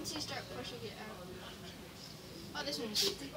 once you start pushing it out. Oh, this one's easy.